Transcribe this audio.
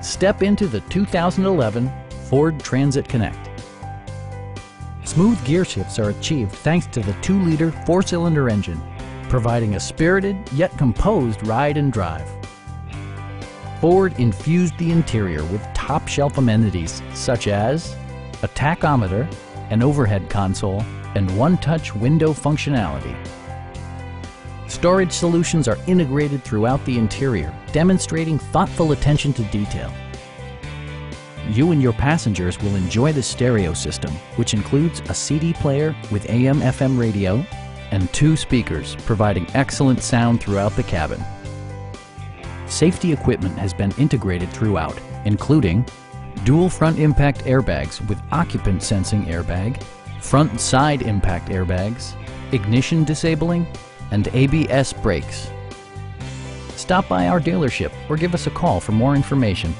Step into the 2011 Ford Transit Connect. Smooth gear shifts are achieved thanks to the 2-liter four-cylinder engine, providing a spirited yet composed ride and drive. Ford infused the interior with top-shelf amenities such as a tachometer, an overhead console, and one-touch window functionality. Storage solutions are integrated throughout the interior, demonstrating thoughtful attention to detail. You and your passengers will enjoy the stereo system, which includes a CD player with AM-FM radio and two speakers, providing excellent sound throughout the cabin. Safety equipment has been integrated throughout, including dual front impact airbags with occupant sensing airbag, front and side impact airbags, ignition disabling, and ABS brakes. Stop by our dealership or give us a call for more information.